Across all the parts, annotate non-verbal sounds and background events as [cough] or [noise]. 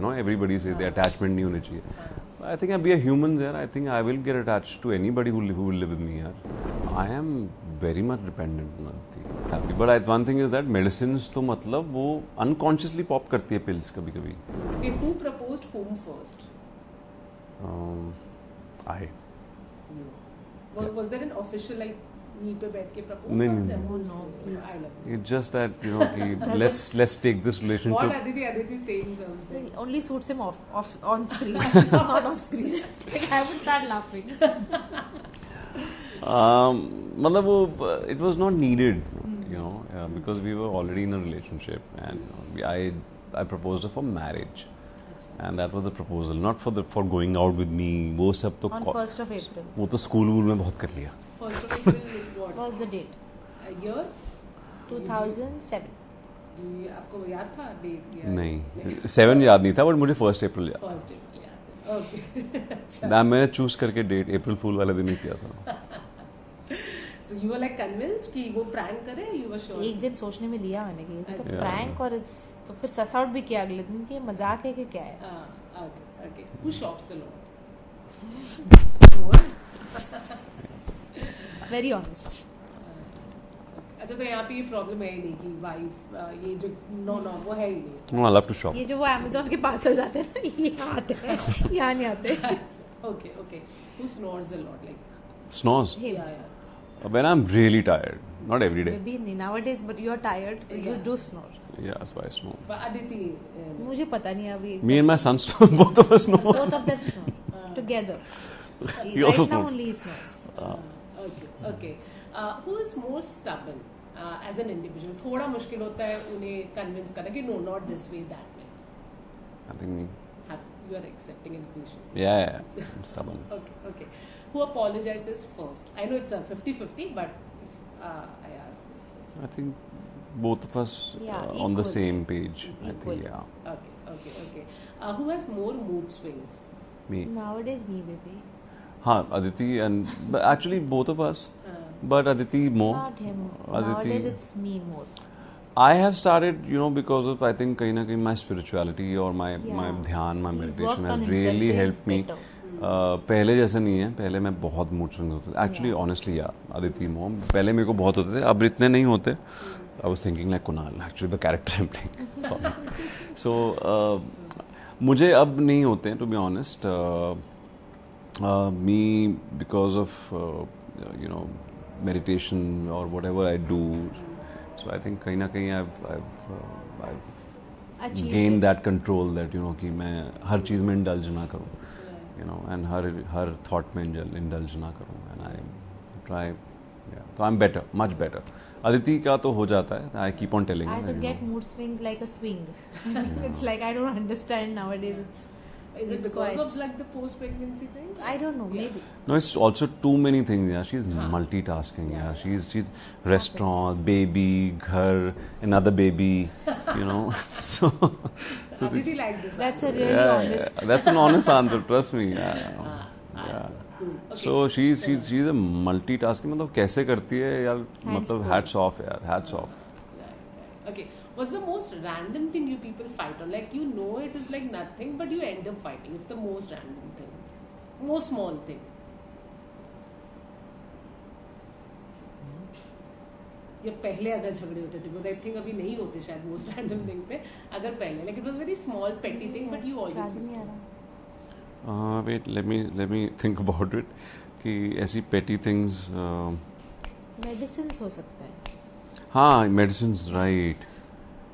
You know everybody say attachment नहीं होनी चाहिए। I think I be a human यार I think I will get attach to anybody who will live with me यार। I am very much dependent happy but I one thing is that medicine तो मतलब वो unconsciously pop करती है pills कभी कभी who proposed home first? I was there an official like नहीं नहीं ये जस्ट दैट यू नो कि let's let's take this relationship only suits him of of on screen not of screen like I would start laughing मतलब वो it was not needed you know because we were already in a relationship and I I propose for marriage And that was the proposal, not for the for going out with me. वो सब तो On first of April. वो तो school वूल में बहुत कर लिया. What? was the date. A year? 2007. आपको याद था डेट नहीं सेवन याद नहीं था बट मुझे फ़र्स्ट अप्रैल याद फ़र्स्ट अप्रैल याद ओके [laughs] अच्छा मैंने चूज़ करके डेट अप्रैल फूल वाले दिन ही किया था so you are like convinced कि वो प्रैंक करे यू वर श्योर एक दिन सोचने में लिया मैंने कि ये तो अच्छा। प्रैंक और it's तो फिर सस आउट भी किया अगले दिन कि ये मज़ाक है कि क्या है okay okay who shops a lot very honest अच्छा तो यहाँ पे ये प्रॉब्लम है ही नहीं कि वाइफ uh, ये जो नो नो वो है ही नहीं। आई लव टू शॉप ये जो वो अमेज़न के पार्सल जाते हैं [laughs] ये आते हैं [laughs] यहाँ नहीं आते। Okay okay who snores a lot like snores yeah yeah when I am really tired not every day maybe नहीं nowadays but you are tired you do snore Yeah, so I snore. But Aditi, uh, मुझे पता नहीं अभी. Me and my son snore. [laughs] both of us snore. both of them snore. Together. He right also Okay okay who is more stubborn as an individual थोड़ा मुश्किल होता है उन्हें convince करना कि no not this way that way I think me. You are accepting it graciously Yeah, yeah, yeah. I'm stubborn. [laughs] Okay, okay. Who apologizes first? I know it's a 50-50, but if, uh, I ask this. I think both of us Yeah, uh, on the equal. same page. I Equal. think, yeah. Okay, okay, okay. Uh, who has more mood swings? Me. nowadays me baby हाँ Aditi and actually both of us but Aditi मो Aditi I have started, you know, because of I think कहीं ना कहीं my spirituality or my yeah. my dhyan, my meditation has really helped me. Uh, पहले जैसे नहीं है पहले मैं बहुत मूड स्विंग होते थे। एक्चुअली ऑनेस्टली यार आदित्य मोह पहले मेरे को बहुत होते थे अब इतने नहीं होते। I was thinking like Kunal actually the character am playing so मुझे अब नहीं होते to be honest me because of you know meditation और whatever I do so I think कहीं ना कहीं I Achieved gain it. That control that you know कि मैं हर चीज़ में इंडल्ज ना करूँ you know and हर हर थॉट में इंडल्ज ना करूँ एंड आई ट्राई तो I am better much better Aditi का तो हो जाता है I keep on telling I to get mood swings like a swing. [laughs] it's like I don't understand nowadays. It's, is it because quite- of like the post-pregnancy thing? I don't know. Yeah. Maybe. No, it's also too many things. Yeah, she's Huh. multitasking. Yeah, Yeah. she's she's restaurant, baby, ghar, another baby. You know, so so How the, Aditi like this. That's answer? a really yeah, honest. yeah, that's an honest answer. Trust me. Yeah. Ah, Yeah. Okay. So she's she's she's a multitasking. मतलब कैसे करती है यार मतलब hats off यार hats off. Right, What's the most random thing you people fight on? Like you know it is like nothing, but you end up fighting. It's the most random thing, most small thing. ये पहले अगर झगड़े होते थे because I think अभी नहीं होते शायद मोस्ट रैंडम थिंग पे अगर पहले like it was very small petty thing but you always आ रहा Uh, wait, let me let me think about it. कि ऐसी petty things. Uh, मेडिसिन हो सकता है हाँ मेडिसिन राइट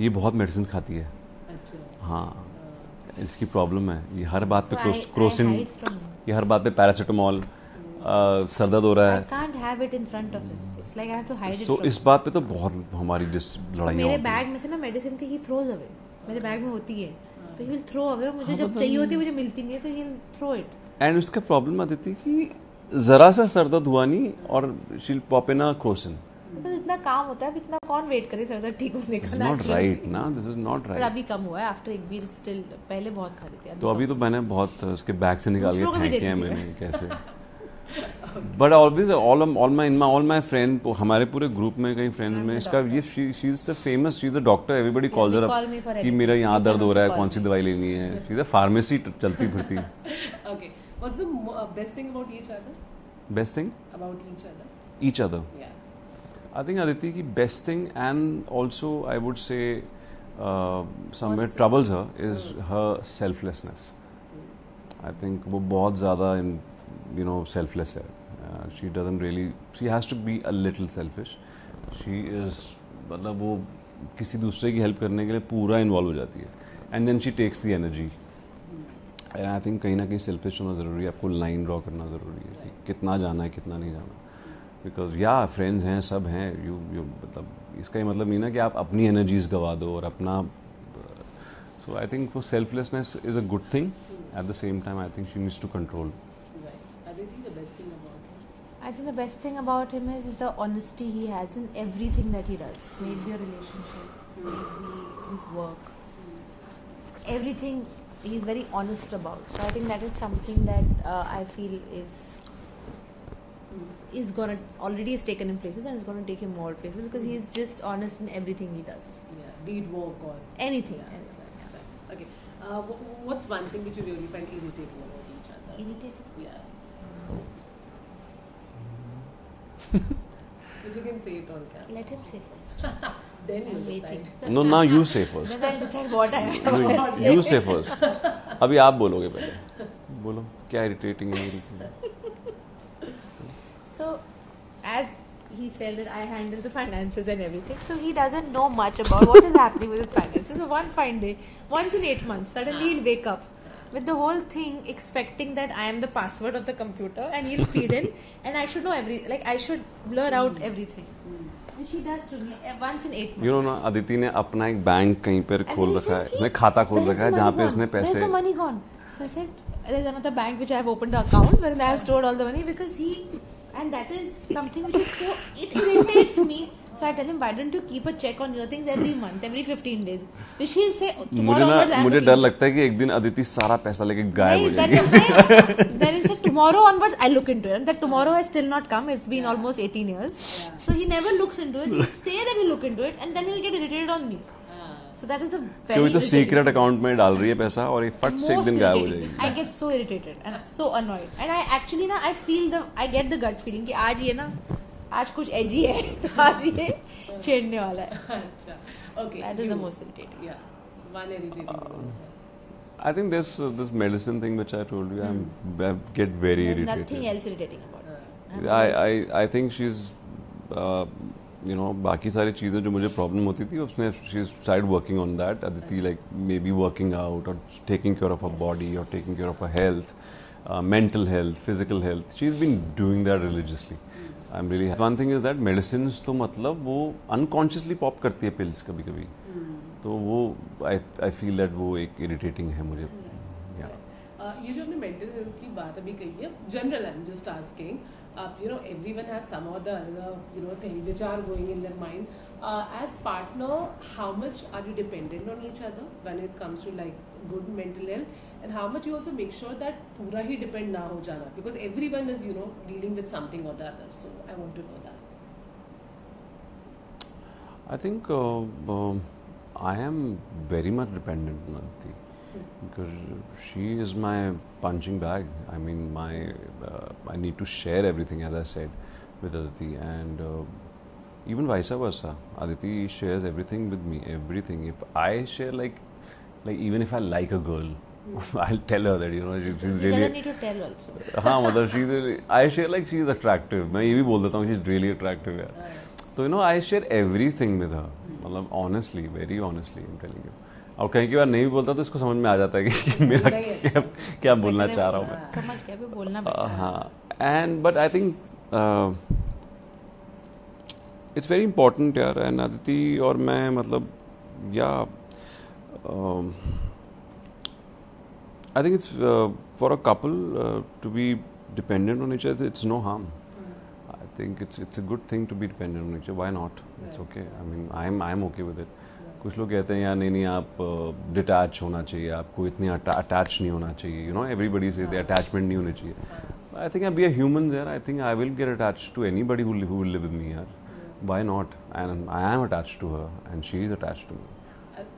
ये बहुत मेडिसिन खाती है। अच्छा। हाँ। इसकी प्रॉब्लम है। ये हर बात पे So I- I क्रोसिन ये हर बात पे पैरासीटामोल सर दर्द हो रहा है। सो इस बात पे तो बहुत हमारी So मेरे बैग में से ना मेडिसिन की ही थ्रोज अवे मेरे बैग में होती है। तो ही। विल थ्रो अवे मुझे हाँ, जब चाहिए होती है मुझे मिलती नहीं है तो he will throw it and उसका प्रॉब्लम आती थी कि जरा सा सर दर्द हुआ नहीं और शील पॉप इन क्रोसिन। बिकॉज़ इतना काम होता है अब इतना कौन वेट करे सर दर्द ठीक होने का? नॉट राइट ना दिस इज़ नॉट राइट अभी कम हुआ है आफ्टर एक वीक स्टिल पहले बहुत खा लेते तो अभी तो मैंने बहुत उसके बैग से निकाल के फेंके हैं मैंने कैसे? But always all all my in my all my friend हमारे पूरे ग्रुप में कई फ्रेंड में इसका ये she is the famous she is the doctor everybody her call कि मेरा यहाँ दर्द हो रहा है कौन सी दवाई लेनी है? शी इज़ अ फार्मेसी चलती फिरती। The mo- uh, best thing about each other? Best thing About each other? Each other Yeah. I think Aditya की best thing and also I would say somewhere troubles her is her selflessness I think वो बहुत ज़्यादा in you know selfless है. She doesn't really she has to be a little selfish she is मतलब वो किसी दूसरे की help करने के लिए पूरा इन्वॉल्व हो जाती है. And then she takes the energy I think कहीं ना कहीं सेल्फिश होना ज़रूरी है. आपको लाइन ड्रॉ करना ज़रूरी है कि कितना जाना है कितना नहीं जाना. है बिकॉज़ या फ्रेंड्स हैं सब हैं यू यू मतलब इसका ये मतलब नहीं ना कि आप अपनी एनर्जीज गवा दो और अपना सो आई थिंक वो selflessness is a good thing at the same time I think she needs to control Right. Aditi, the best thing about him. I think the best thing about him is, is the honesty he has in everything that he does. Maybe a relationship, maybe his work. Everything he's very honest about. So I think that is something that uh, I feel is is gonna already is taken in places and is gonna take him more places because he's just honest in everything he does. Yeah. Be it work or. Anything. Yeah. anything. Right. Okay. Uh, wh- what's one thing which you really find irritating about each other? Irritating. Yeah. [laughs] But you can say it on camera. Let him say first. [laughs] Then you I'm decide. waiting. [laughs] No ना you say first then I'll decide what I am. You say first अभी आप बोलोगे पहले बोलो क्या irritating है he said that I handle the finances and everything, so he doesn't know much about what is happening with his finances. So one fine day, once in eight months, suddenly he'll wake up with the whole thing expecting that I am the password of the computer and he'll feed in and I should know every like I should blur out everything. Which he does to me uh, once in eight months. You know ना अदिति ने अपना एक bank कहीं पर खोल रखा है इसने खाता खोल रखा है जहाँ पे Where's पैसे the money gone? So I said, there's another bank which I have opened an account wherein I have stored all the money because he, and that is something which is so, it irritates me. So I tell him, why don't you keep a check on your things every month, every 15 days? Which he'll say, मुझे tomorrow onwards ना I am मुझे looking डर into." लगता है कि एक दिन अदिति सारा पैसा लेके गायब हो नहीं, then जाएगी he'll say, then he'll say, tomorrow onwards I'll look into it. And that tomorrow has still not come. It's been Yeah. almost 18 years. Yeah. So he never looks into it. He'll say that he'll look into it and then he'll get irritated on me. Ah. So that is the very क्योंकि तो secret. Account में डाल रही है पैसा और ये फट से एक दिन गायब हो जाएगी I get so irritated and so annoyed. And I actually ना I feel the I get the gut feeling कि आज ये ना आज कुछ edgy है तो आज ये छेड़ने वाला है. Acha. Okay. That is you. the most irritating. Yeah. One irritating. I think this uh, this medicine thing which I told you I'm, I get very There's irritated nothing else irritating about. Ah. I I I think she's uh, you know बाकी सारी चीज़ें जो मुझे problem होती थी उसने she's started working on that Aditi like maybe working out or taking care of her body or taking care of her health uh, mental health physical health she's been doing that religiously I'm really one thing is that medicines तो मतलब वो unconsciously pop करती है pills कभी कभी तो वो I I feel that वो एक irritating है मुझे yeah Uh, ये जो हमने मेंटल हेल्थ की बात अभी कही है general I am just asking uh, you know everyone has some other you know thing which are going in their mind. Uh, as partner how much are you dependent on each other when it comes to like good mental health? And how much you also make sure that pura hi depend na ho jana? Because everyone is you know dealing with something or the other. So i want to know that. I think uh, um, i am very much dependent on Nanti because she is my punching bag. I mean, my uh, I need to share everything, as I said, with Aditi, and uh, even vice versa. Aditi shares everything with me. Everything. If I share, like, like even if I like a girl, I'll [laughs] tell her that you know she, she's He really. doesn't need to tell also. [laughs] हाँ मतलब she's I share like she's attractive. मैं ये भी बोल देता हूँ she's really attractive यार. तो you know I share everything with her मतलब honestly very honestly I am telling you और कहीं की बार नहीं भी बोलता तो इसको समझ में आ जाता है कि [laughs] मेरा क्या, क्या बोलना चाह रहा हूँ मैं समझ बोलना है. And but I think it's very important यार एंड अदिति और मैं मतलब yeah I think it's for a couple to be dependent on other it's no harm I think it's it's a good thing to be dependent on each other. Why not? It's Right. okay. I mean, I'm I'm okay with it. कुछ लोग कहते हैं यार नहीं नहीं आप detach होना चाहिए आपको इतनी अटैच नहीं होना चाहिए यू नो एवरीबडी से हाँ। अटैचमेंट नहीं होनी चाहिए be a human there. I think I will get attached to anybody who, li- who will live with me here. Why not? And I am attached to her, and she is attached to me.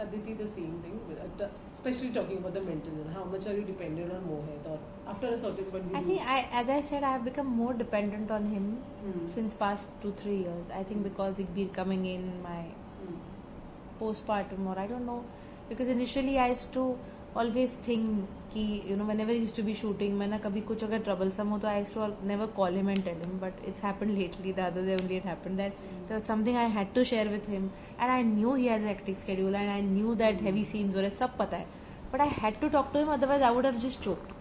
Aditi, the same thing, uh, especially talking about the mental health. How much are you dependent on Mohit, or after a certain point? I think I, as I said, I have become more dependent on him Hmm. since past two three years. I think because it be coming in my Hmm. Postpartum or I don't know because initially I used to always think कि you know whenever he used to be shooting मैं ना कभी कुछ अगर troublesome हो तो I used to never call him and tell him but it's happened lately the other day only it happened that there was something I had to share with him and I knew he has a hectic schedule and I knew that heavy scenes हो रहे सब पता है but I had to talk to him otherwise I would have just choked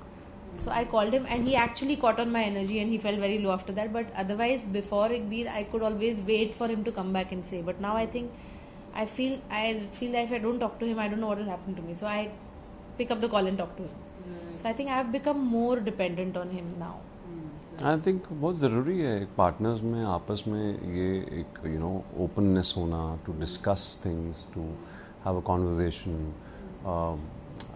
so I called him and he actually caught on my energy and he felt very low after that but otherwise before it be I could always wait for him to come back and say but now I think I feel I feel that if I don't talk to him, I don't know what will happen to me. So I pick up the call and talk to him. Right. So I think I have become more dependent on him now. Hmm. I think बहुत ज़रूरी है एक partners में आपस में ये एक you no openness होना to discuss things to have a conversation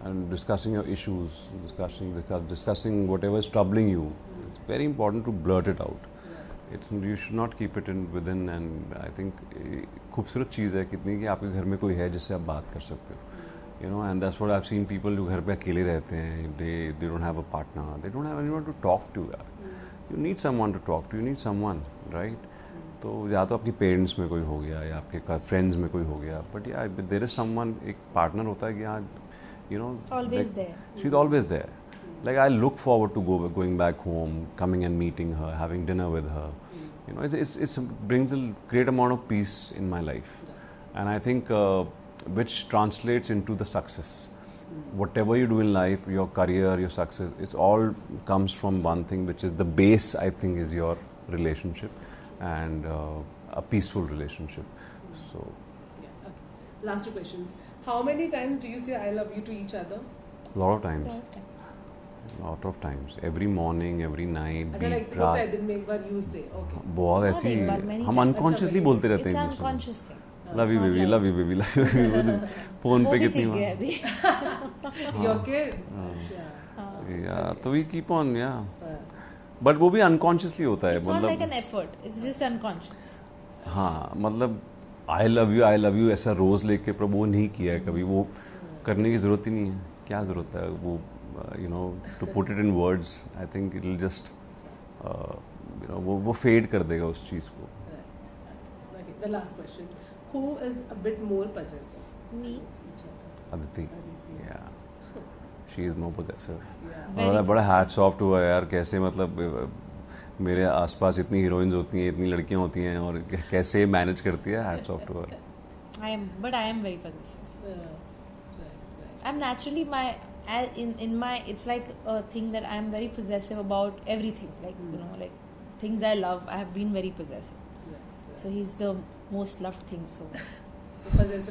and discussing your issues discussing discussing whatever is troubling you it's very important to blurt it out It's you should not keep it in within and I think eh, खूबसूरत चीज़ है कितनी कि आपके घर में कोई है जिससे आप बात कर सकते हो। You know and that's what I have seen people जो घर पे अकेले रहते हैं। They they don't have a partner they don't have anyone to talk to you need someone to talk to you need someone right तो या तो आपके पेरेंट्स में कोई हो गया या आपके फ्रेंड्स में कोई हो गया। बट या देर इज़ समवन एक पार्टनर होता है कि हाँ you know Always there. She is always there like i look forward to go going back home coming and meeting her having dinner with her you know it's, it's, it's brings a great amount of peace in my life and i think uh, which translates into the success whatever you do in life your career your success it's all comes from one thing which is the base i think is your relationship and uh, a peaceful relationship so Yeah. Okay. Last two questions. How many times do you say "I love you" to each other? a lot of times lot of times every morning every night अच्छा like होता है दिन में एक बार you say okay. बहुत ऐसी हम अच्छा, बोलते रहते हैं unconscious thing. Love you baby love you baby love you phone वो पे कितनी बार. [laughs] हाँ। अच्छा. हाँ. या तो वी कीप ऑन या हाँ. बट वो भी अनकॉन्शियसली होता है It's not like an मतलब effort. It's just unconscious. हाँ मतलब I love you I love you ऐसा रोज लेके पर वो नहीं किया है कभी वो करने की ज़रूरत ही नहीं है क्या ज़रूरत है वो you know to put it in words I think it will just you know वो वो फेड कर देगा उस चीज़ को Right. Okay. The last question. Who is a bit more possessive? Me. Aditi. या she is more possessive Yeah. Very बड़ा hats off to है यार कैसे मतलब मेरे आसपास इतनी हीरोइंस होती हैं इतनी लड़कियाँ होती हैं और कैसे मैनेज करती है hats off to her I am, but I am very possessive. Yeah. Right. Right. I'm naturally my I- in in my it's like a thing that I'm very possessive about everything. Like mm. you Hmm. know, like things I love. I have been very possessive. Yeah. yeah. So he's the most loved thing. So is.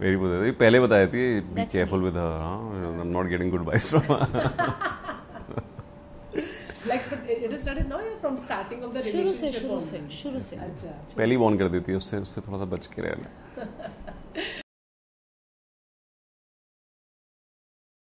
Very possessive पहले बताई थी be careful with her I am not getting good vibes from Like, but it has started now. Yeah, from starting of the शुरू से शुरू से शुरू से अच्छा. पहली वॉर्न कर देती है उससे उससे थोड़ा सा बच के रहना